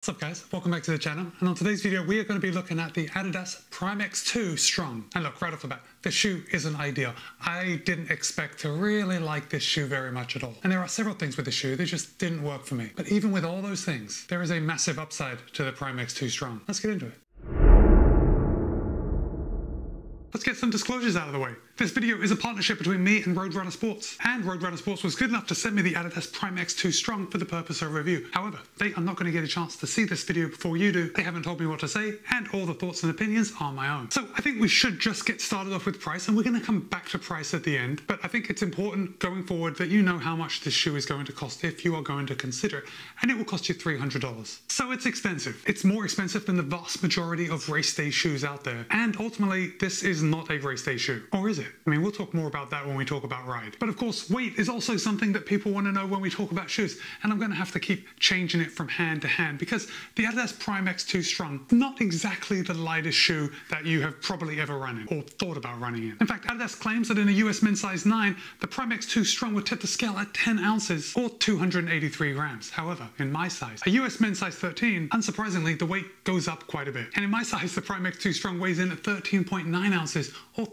What's up guys, welcome back to the channel and on today's video we are going to be looking at the Adidas Prime X2 Strung and look right off the bat, the shoe isn't ideal. I didn't expect to really like this shoe very much at all and there are several things with the shoe that just didn't work for me but even with all those things there is a massive upside to the Prime X2 Strung. Let's get into it. Let's get some disclosures out of the way. This video is a partnership between me and Roadrunner Sports, and Roadrunner Sports was good enough to send me the Adidas Prime X2 Strung for the purpose of review. However, they are not going to get a chance to see this video before you do. They haven't told me what to say, and all the thoughts and opinions are my own. So I think we should just get started off with price, and we're going to come back to price at the end. But I think it's important going forward that you know how much this shoe is going to cost if you are going to consider it, and it will cost you $300. So it's expensive. It's more expensive than the vast majority of race day shoes out there, and ultimately, this is not a race day shoe. Or is it? I mean, we'll talk more about that when we talk about ride. But of course, weight is also something that people want to know when we talk about shoes. And I'm going to have to keep changing it from hand to hand because the Adidas Prime X2 Strung, not exactly the lightest shoe that you have probably ever run in or thought about running in. In fact, Adidas claims that in a US men's size 9, the Prime X2 Strung would tip the scale at 10 ounces or 283 grams. However, in my size, a US men's size 13, unsurprisingly, the weight goes up quite a bit. And in my size, the Prime X2 Strung weighs in at 13.9 ounces or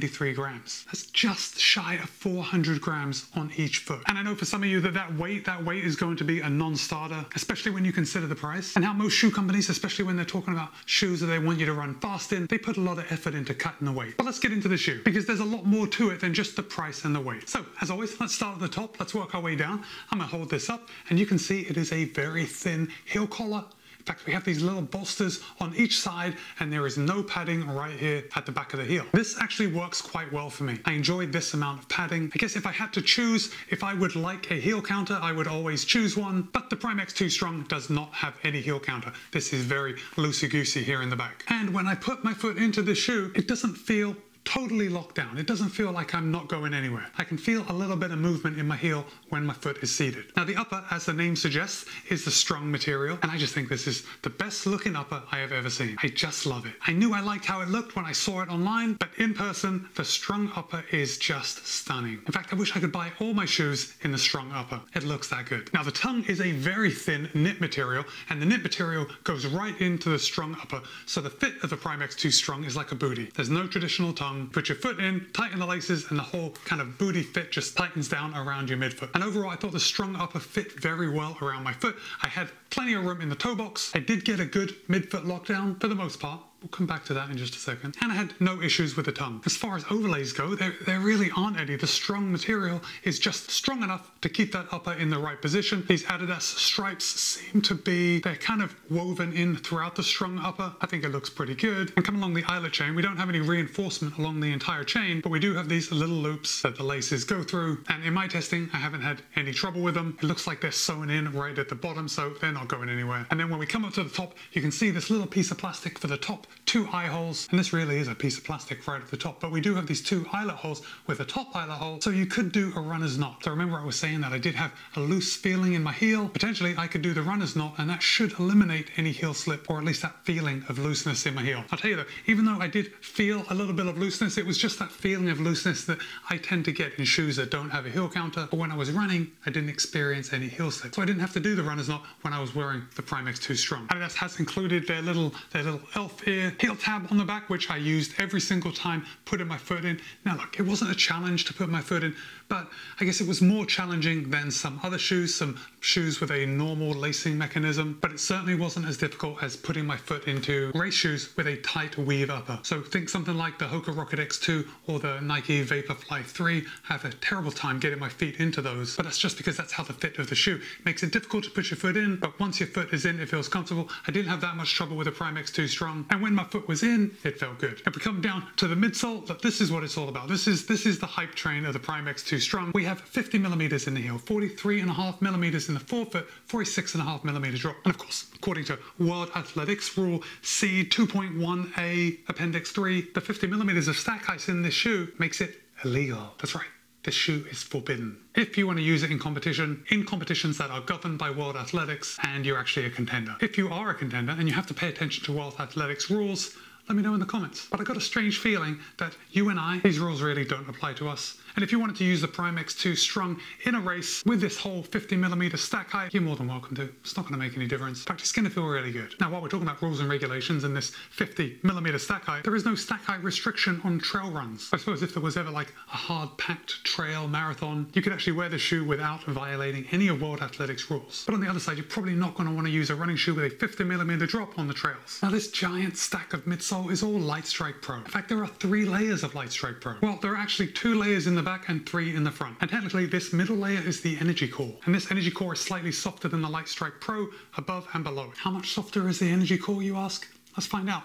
393 grams. That's just shy of 400 grams on each foot. And I know for some of you that that weight, that weight is going to be a non-starter, especially when you consider the price and how most shoe companies, especially when they're talking about shoes that they want you to run fast in, they put a lot of effort into cutting the weight. But let's get into the shoe because there's a lot more to it than just the price and the weight. So as always, let's start at the top. Let's work our way down. I'm gonna hold this up and you can see it is a very thin heel collar fact, we have these little bolsters on each side and there is no padding right here at the back of the heel. This actually works quite well for me. I enjoy this amount of padding. I guess if I had to choose, if I would like a heel counter, I would always choose one, but the Prime X2 Strung does not have any heel counter. This is very loosey-goosey here in the back. And when I put my foot into the shoe, it doesn't feel totally locked down. It doesn't feel like I'm not going anywhere. I can feel a little bit of movement in my heel when my foot is seated. Now the upper, as the name suggests, is the strung material, and I just think this is the best looking upper I have ever seen. I just love it. I knew I liked how it looked when I saw it online, but in person, the strung upper is just stunning. In fact, I wish I could buy all my shoes in the strung upper. It looks that good. Now the tongue is a very thin knit material, and the knit material goes right into the strung upper, so the fit of the Prime X2 Strung is like a booty. There's no traditional tongue Um, put your foot in, tighten the laces, and the whole kind of booty fit just tightens down around your midfoot. And overall, I thought the strung upper fit very well around my foot. I had plenty of room in the toe box. I did get a good midfoot lockdown for the most part. We'll come back to that in just a second. And I had no issues with the tongue. As far as overlays go, there, there really aren't any. The strung material is just strong enough to keep that upper in the right position. These Adidas stripes seem to be, they're kind of woven in throughout the strung upper. I think it looks pretty good. And come along the eyelet chain, we don't have any reinforcement along the entire chain, but we do have these little loops that the laces go through. And in my testing, I haven't had any trouble with them. It looks like they're sewn in right at the bottom, so they're not going anywhere. And then when we come up to the top, you can see this little piece of plastic for the top two eye holes, and this really is a piece of plastic right at the top, but we do have these two eyelet holes with a top eyelet hole, so you could do a runner's knot. So remember I was saying that I did have a loose feeling in my heel. Potentially I could do the runner's knot, and that should eliminate any heel slip, or at least that feeling of looseness in my heel. I'll tell you though, even though I did feel a little bit of looseness, it was just that feeling of looseness that I tend to get in shoes that don't have a heel counter, but when I was running, I didn't experience any heel slip. So I didn't have to do the runner's knot when I was wearing the Primex X2 Strung. Adidas has included their little, their little elf ear heel tab on the back, which I used every single time putting my foot in. Now look, it wasn't a challenge to put my foot in, but I guess it was more challenging than some other shoes, some shoes with a normal lacing mechanism, but it certainly wasn't as difficult as putting my foot into race shoes with a tight weave upper. So think something like the Hoka Rocket X2 or the Nike Vaporfly 3. I have a terrible time getting my feet into those, but that's just because that's how the fit of the shoe. It makes it difficult to put your foot in, but once your foot is in, it feels comfortable. I didn't have that much trouble with the Prime X2 Strung, and when my foot was in, it felt good. If we come down to the midsole, this is what it's all about. This is this is the hype train of the Prime X2 Strung. We have 50 millimeters in the heel, 43 and a half millimeters in the forefoot, 46 and a half millimeter drop. And of course, according to World Athletics Rule C 2.1a Appendix 3, the 50 millimeters of stack height in this shoe makes it illegal. That's right this shoe is forbidden. If you want to use it in competition, in competitions that are governed by World Athletics and you're actually a contender. If you are a contender and you have to pay attention to World Athletics rules, let me know in the comments. But I got a strange feeling that you and I, these rules really don't apply to us. And if you wanted to use the Prime X2 strung in a race with this whole 50 millimeter stack height, you're more than welcome to. It's not going to make any difference. In fact, it's going to feel really good. Now, while we're talking about rules and regulations and this 50 millimeter stack height, there is no stack height restriction on trail runs. I suppose if there was ever like a hard packed trail marathon, you could actually wear the shoe without violating any of World Athletics rules. But on the other side, you're probably not going to want to use a running shoe with a 50 millimeter drop on the trails. Now, this giant stack of midsole is all Lightstrike Pro. In fact, there are three layers of Lightstrike Pro. Well, there are actually two layers in the back and three in the front. And technically, this middle layer is the Energy Core. And this Energy Core is slightly softer than the Lightstrike Pro above and below. How much softer is the Energy Core, you ask? Let's find out.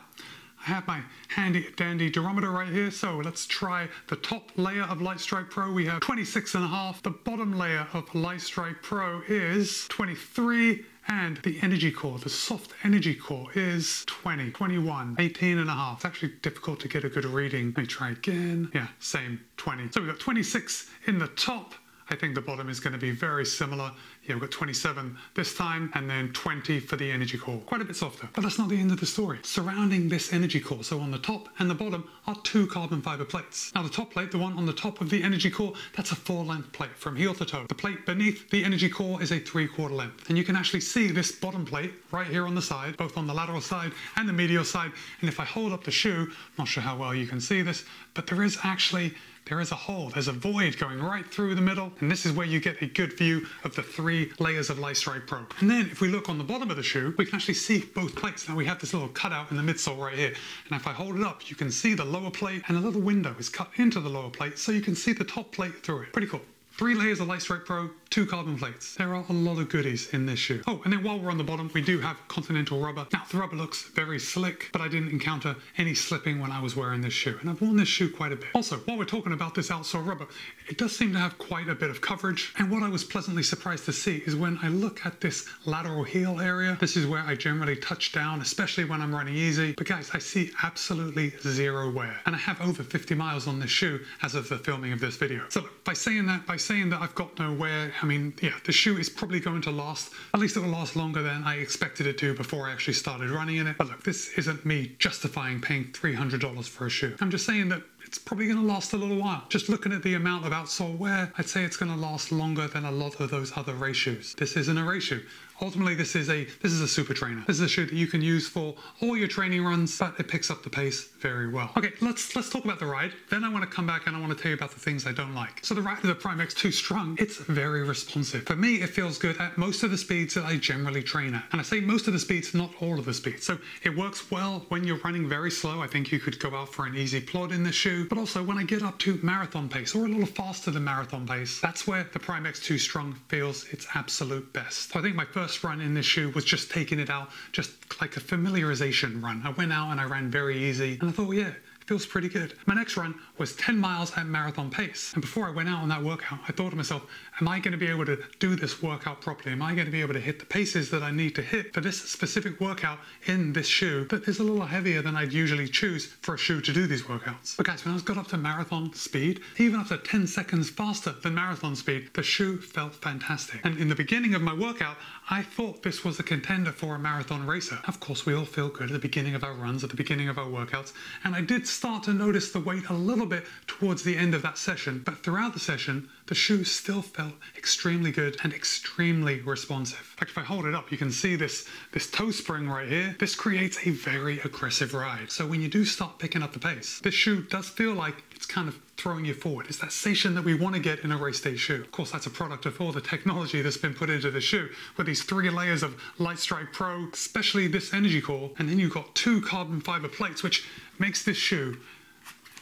I have my handy dandy durometer right here, so let's try the top layer of Lightstrike Pro. We have 26 and a half. The bottom layer of Lightstrike Pro is 23 and the energy core, the soft energy core is 20, 21, 18 and a half. It's actually difficult to get a good reading. Let me try again. Yeah, same, 20. So we've got 26 in the top. I think the bottom is going to be very similar. Here we've got 27 this time and then 20 for the energy core. Quite a bit softer. But that's not the end of the story. Surrounding this energy core, so on the top and the bottom, are two carbon fiber plates. Now the top plate, the one on the top of the energy core, that's a four length plate from heel to toe. The plate beneath the energy core is a three quarter length. And you can actually see this bottom plate right here on the side, both on the lateral side and the medial side. And if I hold up the shoe, not sure how well you can see this, but there is actually there is a hole, there's a void going right through the middle, and this is where you get a good view of the three layers of Lightstrike Pro. And then if we look on the bottom of the shoe, we can actually see both plates. Now we have this little cutout in the midsole right here, and if I hold it up, you can see the lower plate, and a little window is cut into the lower plate, so you can see the top plate through it. Pretty cool. Three layers of Lightstrike Pro, two carbon plates. There are a lot of goodies in this shoe. Oh, and then while we're on the bottom, we do have Continental rubber. Now, the rubber looks very slick, but I didn't encounter any slipping when I was wearing this shoe, and I've worn this shoe quite a bit. Also, while we're talking about this outsole rubber, it does seem to have quite a bit of coverage, and what I was pleasantly surprised to see is when I look at this lateral heel area, this is where I generally touch down, especially when I'm running easy, but guys, I see absolutely zero wear, and I have over 50 miles on this shoe as of the filming of this video. So by saying that, by saying that I've got no wear, I mean, yeah, the shoe is probably going to last, at least it will last longer than I expected it to before I actually started running in it. But look, this isn't me justifying paying $300 for a shoe. I'm just saying that it's probably going to last a little while. Just looking at the amount of outsole wear, I'd say it's going to last longer than a lot of those other race shoes. This isn't a race shoe. Ultimately, this is a this is a super trainer. This is a shoe that you can use for all your training runs, but it picks up the pace very well. Okay, let's let's talk about the ride. Then I want to come back and I want to tell you about the things I don't like. So the ride of the Prime X2 Strung, it's very responsive. For me, it feels good at most of the speeds that I generally train at. And I say most of the speeds, not all of the speeds. So it works well when you're running very slow. I think you could go out for an easy plod in this shoe. But also when I get up to marathon pace or a little faster than marathon pace, that's where the Prime X2 Strung feels its absolute best. So I think my first first run in this shoe was just taking it out, just like a familiarization run. I went out and I ran very easy, and I thought, yeah, feels pretty good. My next run was 10 miles at marathon pace. And before I went out on that workout, I thought to myself, am I going to be able to do this workout properly? Am I going to be able to hit the paces that I need to hit for this specific workout in this shoe that is a little heavier than I'd usually choose for a shoe to do these workouts? But guys, when I got up to marathon speed, even up to 10 seconds faster than marathon speed, the shoe felt fantastic. And in the beginning of my workout, I thought this was a contender for a marathon racer. Of course, we all feel good at the beginning of our runs, at the beginning of our workouts, and I did start to notice the weight a little bit towards the end of that session, but throughout the session, the shoe still felt extremely good and extremely responsive. Fact, if I hold it up, you can see this, this toe spring right here. This creates a very aggressive ride. So when you do start picking up the pace, this shoe does feel like it's kind of throwing you forward. It's that sensation that we want to get in a race day shoe. Of course, that's a product of all the technology that's been put into the shoe with these three layers of Lightstrike Pro, especially this energy core. And then you've got two carbon fiber plates, which makes this shoe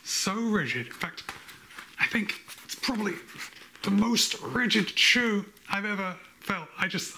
so rigid. In fact, I think it's probably the most rigid shoe I've ever felt. I just,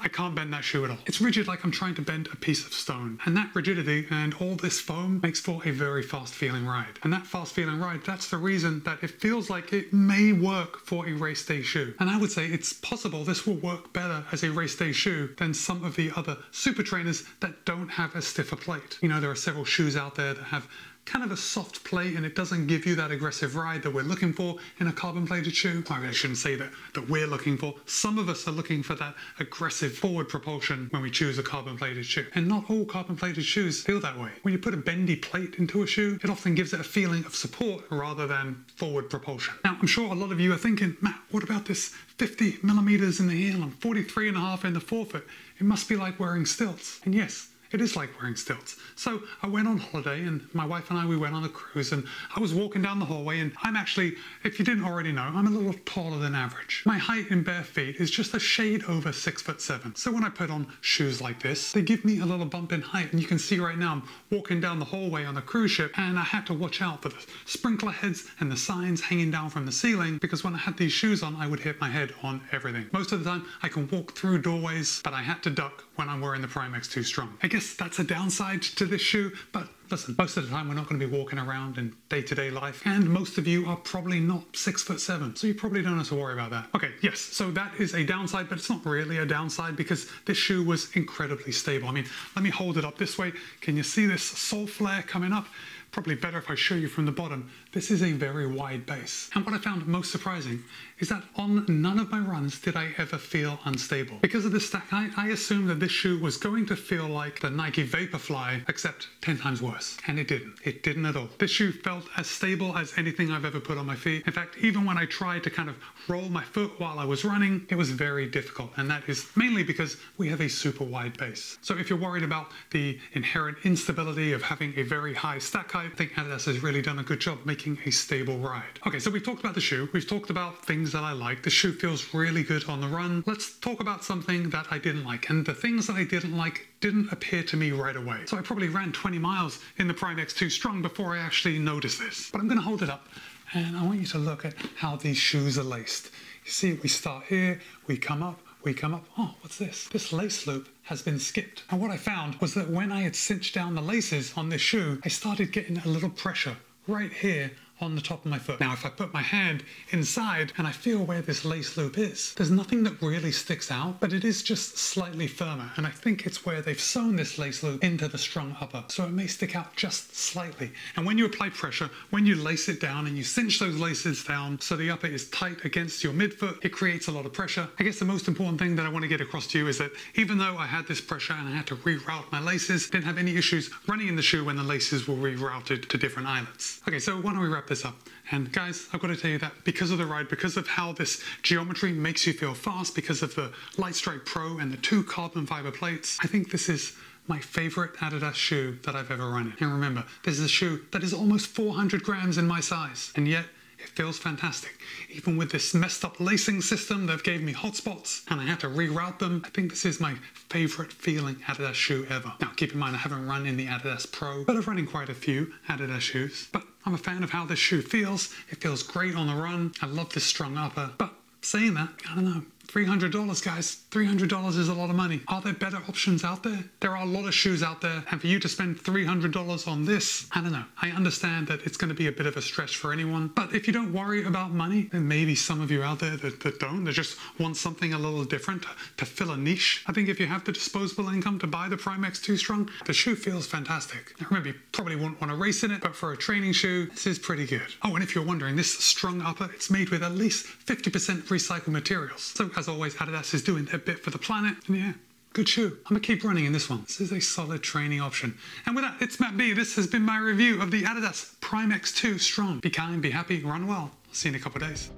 I can't bend that shoe at all. It's rigid like I'm trying to bend a piece of stone. And that rigidity and all this foam makes for a very fast feeling ride. And that fast feeling ride, that's the reason that it feels like it may work for a race day shoe. And I would say it's possible this will work better as a race day shoe than some of the other super trainers that don't have a stiffer plate. You know, there are several shoes out there that have kind of a soft plate and it doesn't give you that aggressive ride that we're looking for in a carbon plated shoe. I shouldn't say that, that we're looking for. Some of us are looking for that aggressive forward propulsion when we choose a carbon plated shoe. And not all carbon plated shoes feel that way. When you put a bendy plate into a shoe, it often gives it a feeling of support rather than forward propulsion. Now, I'm sure a lot of you are thinking, Matt, what about this 50 millimeters in the heel and 43 and a half in the forefoot? It must be like wearing stilts. And yes, it is like wearing stilts. So I went on holiday and my wife and I, we went on a cruise and I was walking down the hallway and I'm actually, if you didn't already know, I'm a little taller than average. My height in bare feet is just a shade over six foot seven. So when I put on shoes like this, they give me a little bump in height. And you can see right now I'm walking down the hallway on a cruise ship and I had to watch out for the sprinkler heads and the signs hanging down from the ceiling because when I had these shoes on, I would hit my head on everything. Most of the time I can walk through doorways, but I had to duck when I'm wearing the Primex X2 Strung. Guess that's a downside to this shoe, but listen, most of the time we're not going to be walking around in day-to-day life, and most of you are probably not six foot seven, so you probably don't have to worry about that. Okay, yes, so that is a downside, but it's not really a downside because this shoe was incredibly stable. I mean, let me hold it up this way. Can you see this sole flare coming up? Probably better if I show you from the bottom. This is a very wide base. And what I found most surprising is that on none of my runs did I ever feel unstable. Because of this stack height, I assumed that this shoe was going to feel like the Nike Vaporfly, except 10 times worse. And it didn't. It didn't at all. This shoe felt as stable as anything I've ever put on my feet. In fact, even when I tried to kind of roll my foot while I was running, it was very difficult. And that is mainly because we have a super wide base. So if you're worried about the inherent instability of having a very high stack height, I think Adidas has really done a good job making a stable ride. Okay, so we've talked about the shoe. We've talked about things that I like. The shoe feels really good on the run. Let's talk about something that I didn't like. And the things that I didn't like didn't appear to me right away. So I probably ran 20 miles in the Prime X2 Strung before I actually noticed this. But I'm gonna hold it up and I want you to look at how these shoes are laced. You see, we start here, we come up, we come up. Oh, what's this? This lace loop has been skipped. And what I found was that when I had cinched down the laces on this shoe, I started getting a little pressure right here on the top of my foot. Now, if I put my hand inside and I feel where this lace loop is, there's nothing that really sticks out, but it is just slightly firmer. And I think it's where they've sewn this lace loop into the strung upper. So it may stick out just slightly. And when you apply pressure, when you lace it down and you cinch those laces down so the upper is tight against your midfoot, it creates a lot of pressure. I guess the most important thing that I want to get across to you is that even though I had this pressure and I had to reroute my laces, didn't have any issues running in the shoe when the laces were rerouted to different eyelets. Okay, so why don't we wrap this up. And guys, I've got to tell you that because of the ride, because of how this geometry makes you feel fast, because of the Lightstrike Pro and the two carbon fiber plates, I think this is my favorite Adidas shoe that I've ever run in. And remember, this is a shoe that is almost 400 grams in my size, and yet it feels fantastic. Even with this messed up lacing system that gave me hot spots and I had to reroute them, I think this is my favorite feeling Adidas shoe ever. Now keep in mind I haven't run in the Adios Pro, but I've run in quite a few Adidas shoes. But I'm a fan of how this shoe feels. It feels great on the run. I love this strung upper. But saying that, I don't know. $300, guys. $300 is a lot of money. Are there better options out there? There are a lot of shoes out there, and for you to spend $300 on this, I don't know. I understand that it's going to be a bit of a stretch for anyone, but if you don't worry about money, then maybe some of you out there that, that don't, that just want something a little different to, fill a niche. I think if you have the disposable income to buy the Prime X2 Strung, the shoe feels fantastic. Now, remember, you probably wouldn't want to race in it, but for a training shoe, this is pretty good. Oh, and if you're wondering, this strung upper, it's made with at least 50% recycled materials. So as always, Adidas is doing their bit for the planet. And yeah, good shoe. I'm gonna keep running in this one. This is a solid training option. And with that, it's Matt B. This has been my review of the Adidas Prime X2 Strung. Be kind, be happy, run well. I'll See you in a couple of days.